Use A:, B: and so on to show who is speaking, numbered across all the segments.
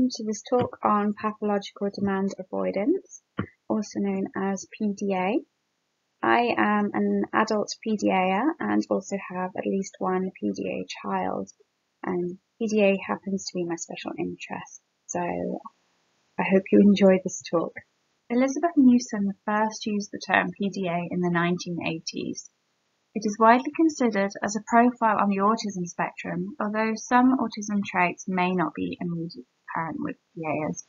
A: welcome to this talk on pathological demand avoidance, also known as PDA. I am an adult PDAer and also have at least one PDA child, and PDA happens to be my special interest, so I hope you enjoy this talk. Elizabeth Newson first used the term PDA in the 1980s. It is widely considered as a profile on the autism spectrum, although some autism traits may not be immediately apparent with PDAs.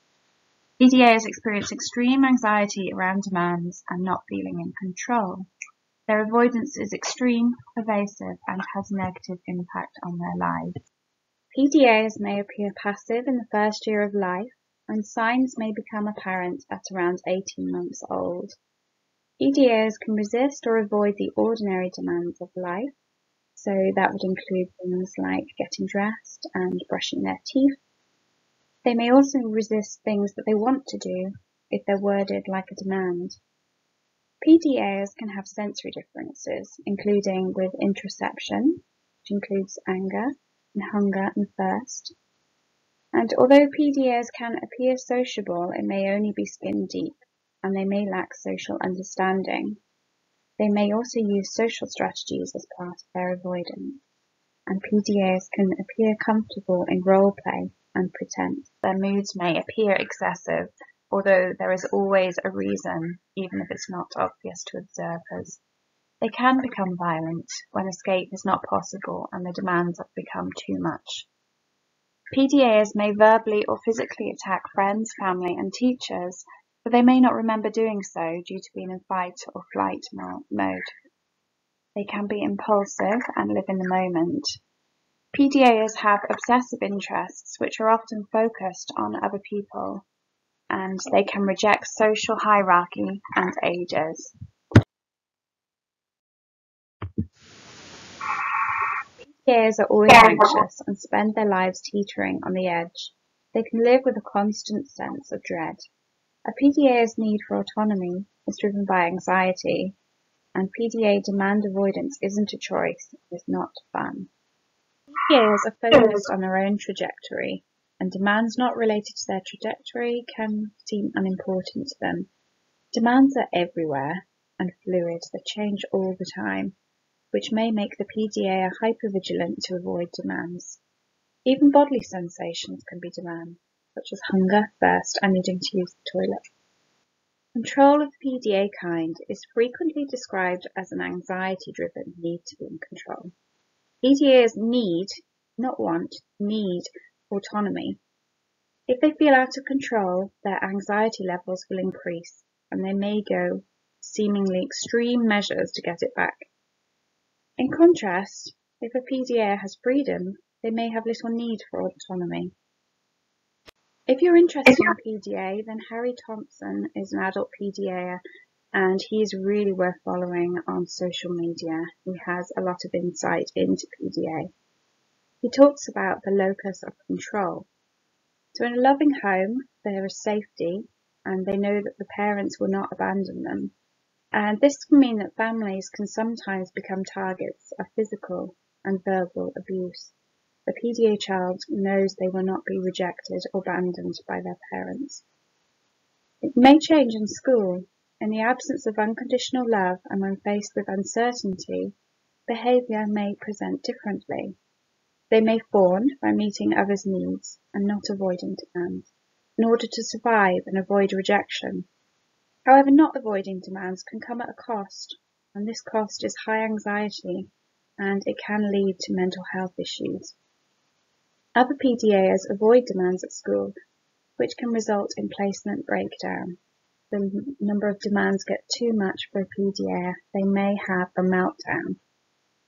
A: PDAs experience extreme anxiety around demands and not feeling in control. Their avoidance is extreme, pervasive, and has a negative impact on their lives. PDAs may appear passive in the first year of life, and signs may become apparent at around 18 months old. PDAs can resist or avoid the ordinary demands of life, so that would include things like getting dressed and brushing their teeth. They may also resist things that they want to do if they're worded like a demand. PDAs can have sensory differences, including with interoception, which includes anger and hunger and thirst. And although PDAs can appear sociable, it may only be skin deep and they may lack social understanding. They may also use social strategies as part of their avoidance, and PDAs can appear comfortable in role play and pretense. Their moods may appear excessive, although there is always a reason, even if it's not obvious to observers. They can become violent when escape is not possible and the demands have become too much. PDAs may verbally or physically attack friends, family and teachers but they may not remember doing so due to being in fight or flight mode. They can be impulsive and live in the moment. PDAs have obsessive interests which are often focused on other people and they can reject social hierarchy and ages. PDAs are always anxious and spend their lives teetering on the edge. They can live with a constant sense of dread. A PDA's need for autonomy is driven by anxiety, and PDA demand avoidance isn't a choice, it's not fun. PDAs are focused on their own trajectory, and demands not related to their trajectory can seem unimportant to them. Demands are everywhere and fluid, they change all the time, which may make the PDA hypervigilant to avoid demands. Even bodily sensations can be demands such as hunger, thirst, and needing to use the toilet. Control of the PDA kind is frequently described as an anxiety-driven need to be in control. PDAs need, not want, need autonomy. If they feel out of control, their anxiety levels will increase and they may go seemingly extreme measures to get it back. In contrast, if a PDA has freedom, they may have little need for autonomy. If you're interested in PDA, then Harry Thompson is an adult PDA and he's really worth following on social media. He has a lot of insight into PDA. He talks about the locus of control. So in a loving home, there is safety and they know that the parents will not abandon them. And this can mean that families can sometimes become targets of physical and verbal abuse. The PDA child knows they will not be rejected or abandoned by their parents. It may change in school. In the absence of unconditional love and when faced with uncertainty, behaviour may present differently. They may fawn by meeting others' needs and not avoiding demands, in order to survive and avoid rejection. However, not avoiding demands can come at a cost, and this cost is high anxiety and it can lead to mental health issues. Other PDAs avoid demands at school, which can result in placement breakdown. The number of demands get too much for a PDA, they may have a meltdown.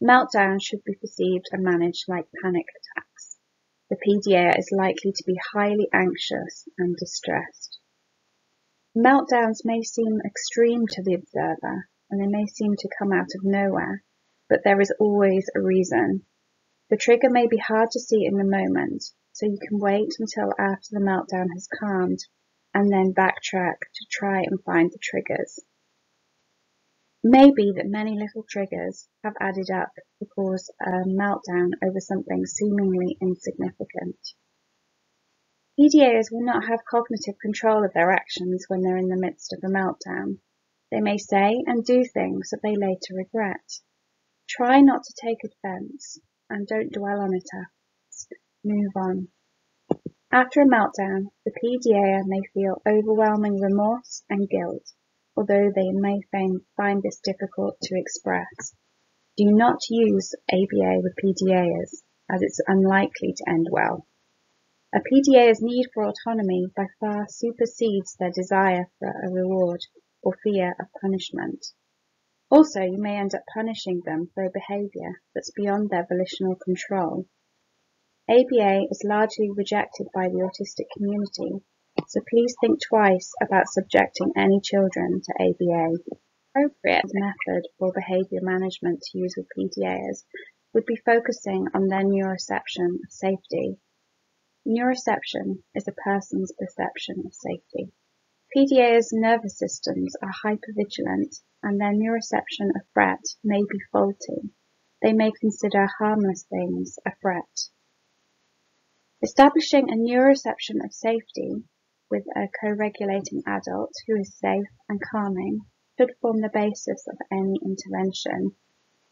A: Meltdown should be perceived and managed like panic attacks. The PDA is likely to be highly anxious and distressed. Meltdowns may seem extreme to the observer, and they may seem to come out of nowhere, but there is always a reason. The trigger may be hard to see in the moment, so you can wait until after the meltdown has calmed and then backtrack to try and find the triggers. It may be that many little triggers have added up to cause a meltdown over something seemingly insignificant. PDAs will not have cognitive control of their actions when they're in the midst of a meltdown. They may say and do things that they later regret. Try not to take offence and don't dwell on it. Move on. After a meltdown, the PDA may feel overwhelming remorse and guilt, although they may find this difficult to express. Do not use ABA with PDAs, as it's unlikely to end well. A PDA's need for autonomy by far supersedes their desire for a reward or fear of punishment. Also, you may end up punishing them for a behaviour that's beyond their volitional control. ABA is largely rejected by the autistic community, so please think twice about subjecting any children to ABA. Appropriate method for behaviour management to use with PDAs would be focusing on their neuroception of safety. Neuroception is a person's perception of safety. PDA's nervous systems are hypervigilant and their neuroception of threat may be faulty. They may consider harmless things a threat. Establishing a neuroception of safety with a co-regulating adult who is safe and calming should form the basis of any intervention.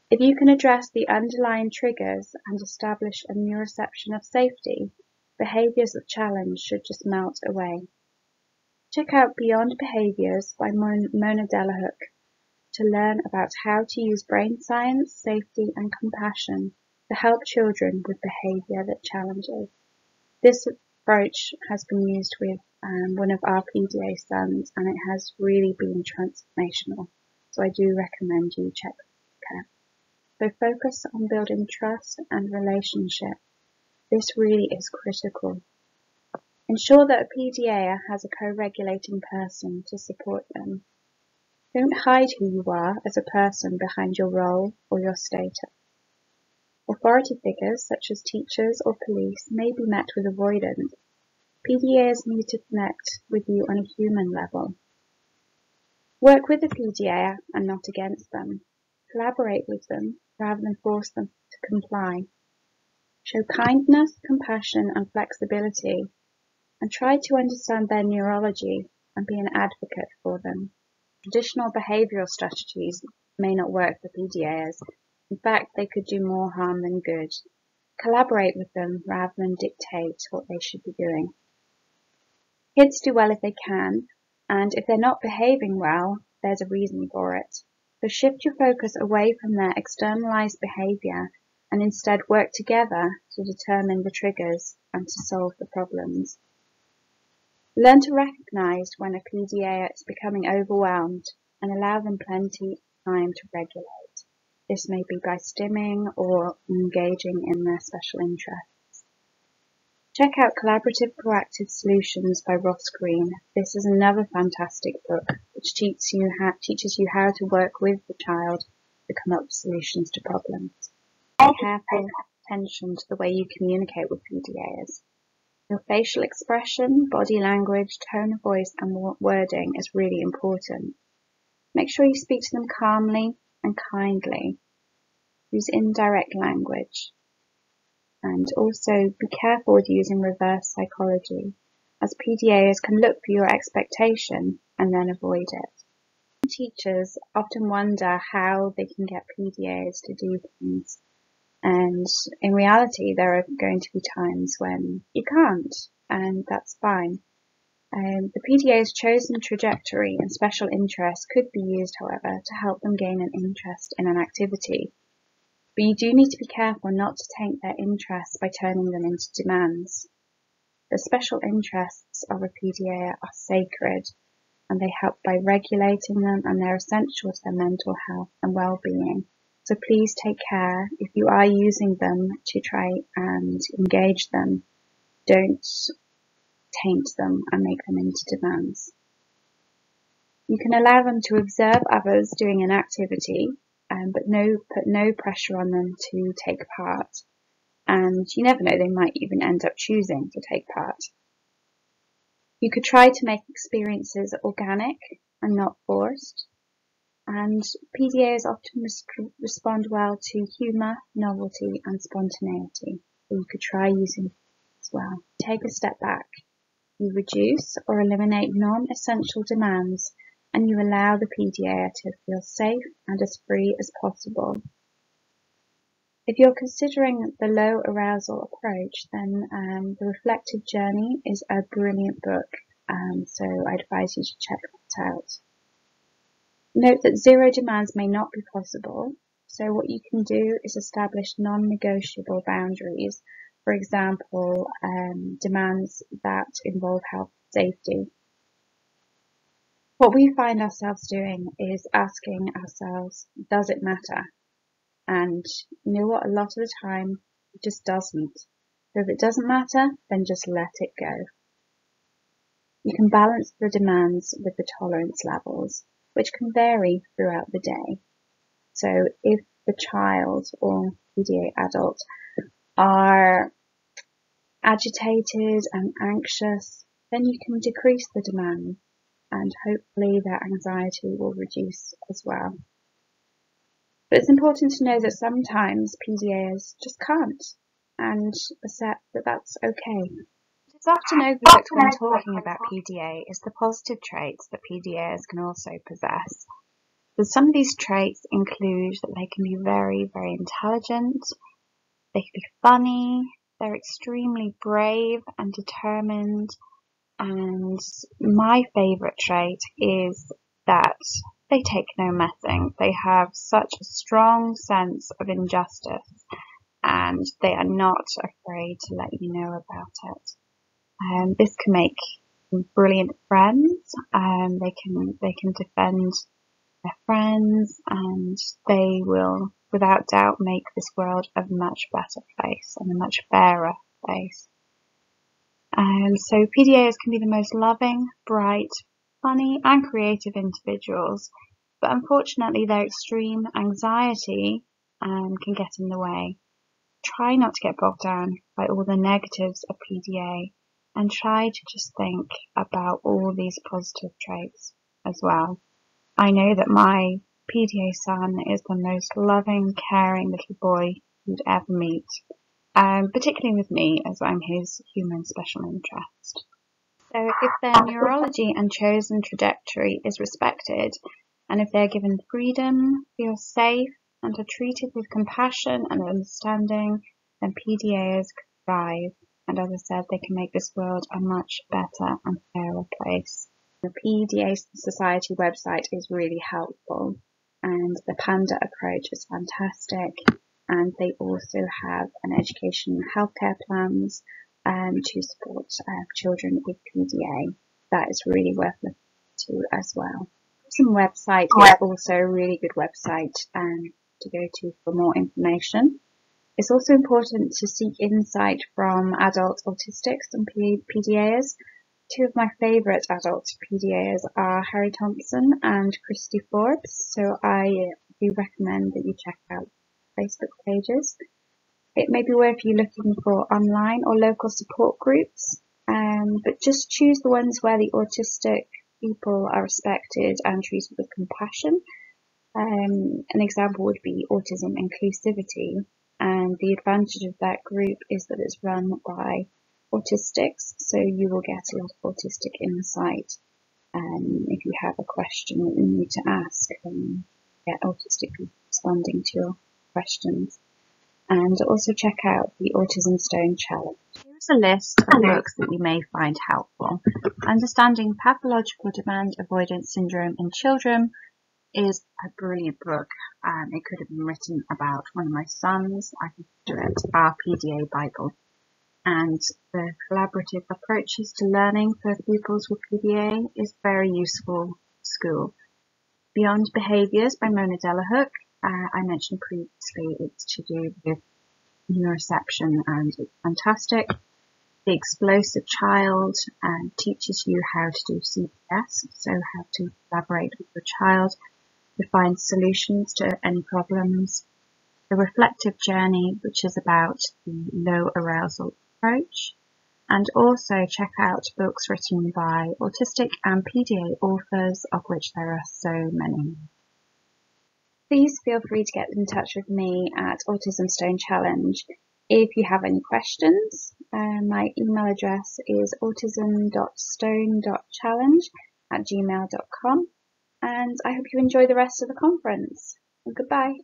A: If you can address the underlying triggers and establish a neuroception of safety, behaviors of challenge should just melt away. Check out Beyond Behaviors by Mona Delahooke to learn about how to use brain science, safety, and compassion to help children with behavior that challenges. This approach has been used with um, one of our PDA sons and it has really been transformational. So I do recommend you check out. So focus on building trust and relationship. This really is critical Ensure that a PDA has a co-regulating person to support them. Don't hide who you are as a person behind your role or your status. Authority figures such as teachers or police may be met with avoidance. PDAs need to connect with you on a human level. Work with the PDA and not against them. Collaborate with them rather than force them to comply. Show kindness, compassion and flexibility and try to understand their neurology and be an advocate for them. Traditional behavioral strategies may not work for PDAs. In fact, they could do more harm than good. Collaborate with them rather than dictate what they should be doing. Kids do well if they can, and if they're not behaving well, there's a reason for it. So shift your focus away from their externalized behavior and instead work together to determine the triggers and to solve the problems. Learn to recognize when a PDA is becoming overwhelmed and allow them plenty of time to regulate. This may be by stimming or engaging in their special interests. Check out Collaborative Proactive Solutions by Ross Greene. This is another fantastic book which teaches you how, teaches you how to work with the child to come up with solutions to problems. Pay careful attention to the way you communicate with PDAs. Your facial expression, body language, tone of voice and wording is really important. Make sure you speak to them calmly and kindly. Use indirect language. And also be careful with using reverse psychology, as PDAs can look for your expectation and then avoid it. Teachers often wonder how they can get PDAs to do things and in reality, there are going to be times when you can't, and that's fine. Um, the PDA's chosen trajectory and special interest could be used, however, to help them gain an interest in an activity. But you do need to be careful not to taint their interests by turning them into demands. The special interests of a PDA are sacred and they help by regulating them and they're essential to their mental health and well-being. So please take care if you are using them to try and engage them. Don't taint them and make them into demands. You can allow them to observe others doing an activity, um, but no, put no pressure on them to take part. And you never know, they might even end up choosing to take part. You could try to make experiences organic and not forced and PDAs often respond well to humour, novelty and spontaneity. So you could try using as well. Take a step back you reduce or eliminate non-essential demands and you allow the PDA to feel safe and as free as possible. If you're considering the low arousal approach, then um, The Reflective Journey is a brilliant book, um, so I advise you to check that out. Note that zero demands may not be possible, so what you can do is establish non-negotiable boundaries, for example, um, demands that involve health safety. What we find ourselves doing is asking ourselves, does it matter? And you know what? A lot of the time, it just doesn't. So if it doesn't matter, then just let it go. You can balance the demands with the tolerance levels, which can vary throughout the day. So if the child or PDA adult are agitated and anxious, then you can decrease the demand and hopefully their anxiety will reduce as well. But it's important to know that sometimes PDAs just can't and accept that that's okay. It's often overlooked when talking about PDA is the positive traits that PDAs can also possess. So some of these traits include that they can be very, very intelligent, they can be funny, they're extremely brave and determined, and my favourite trait is that they take no messing. They have such a strong sense of injustice and they are not afraid to let you know about it. Um, this can make brilliant friends. Um, they can they can defend their friends, and they will, without doubt, make this world a much better place and a much fairer place. Um, so PDAs can be the most loving, bright, funny and creative individuals, but unfortunately their extreme anxiety um, can get in the way. Try not to get bogged down by all the negatives of PDA and try to just think about all these positive traits as well. I know that my PDA son is the most loving, caring little boy you'd ever meet um, particularly with me as I'm his human special interest. So if their neurology and chosen trajectory is respected, and if they're given freedom, feel safe, and are treated with compassion and understanding, then PDAs thrive. And as I said, they can make this world a much better and fairer place. The PDA Society website is really helpful, and the Panda approach is fantastic and they also have an education and healthcare plans um, to support uh, children with PDA. That is really worth looking to as well. Some website is also a really good website um, to go to for more information. It's also important to seek insight from adult autistics and PDAs. Two of my favourite adult PDAs are Harry Thompson and Kristy Forbes, so I do recommend that you check out Facebook pages. It may be worth you looking for online or local support groups, um, but just choose the ones where the autistic people are respected and treated with compassion. Um, an example would be autism inclusivity, and the advantage of that group is that it's run by autistics, so you will get a lot of autistic insight. Um, if you have a question that you need to ask, then get autistic people responding to your questions. And also check out the Autism Stone Challenge. Here's a list of books that you may find helpful. Understanding Pathological Demand Avoidance Syndrome in Children is a brilliant book. Um, it could have been written about one of my sons. I consider it our PDA Bible. And the collaborative approaches to learning for pupils with PDA is very useful school. Beyond Behaviours by Mona Delahooke uh, I mentioned previously, it's to do with neuroception and it's fantastic. The Explosive Child uh, teaches you how to do CPS, so how to collaborate with your child to find solutions to any problems. The Reflective Journey, which is about the low arousal approach. And also check out books written by autistic and PDA authors, of which there are so many please feel free to get in touch with me at Autism Stone Challenge if you have any questions Uh, my email address is autism.stone.challenge at gmail.com and I hope you enjoy the rest of the conference. Goodbye.